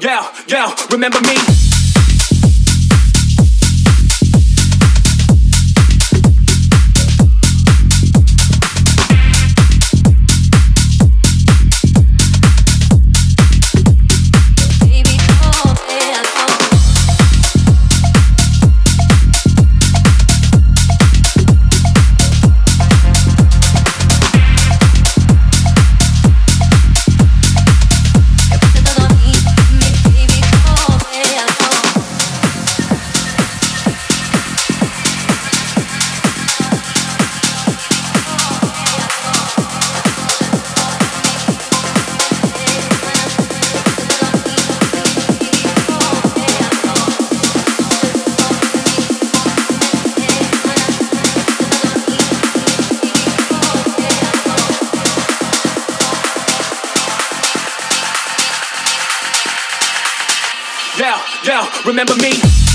yeah, yeah, remember me? down, down, remember me?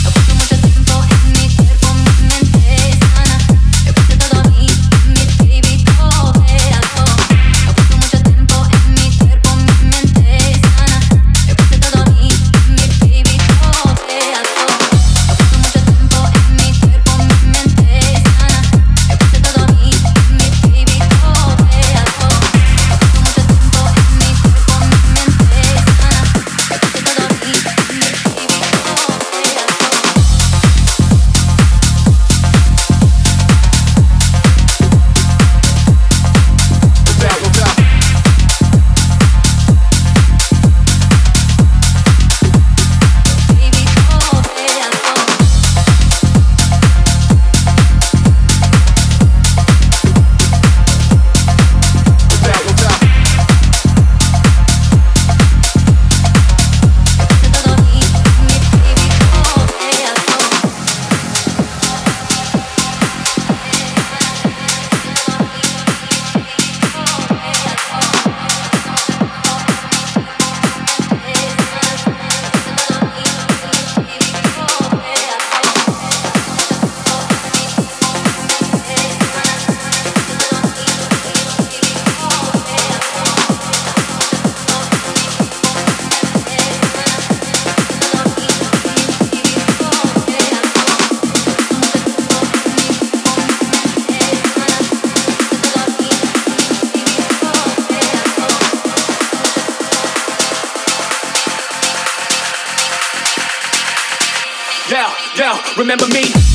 Remember me?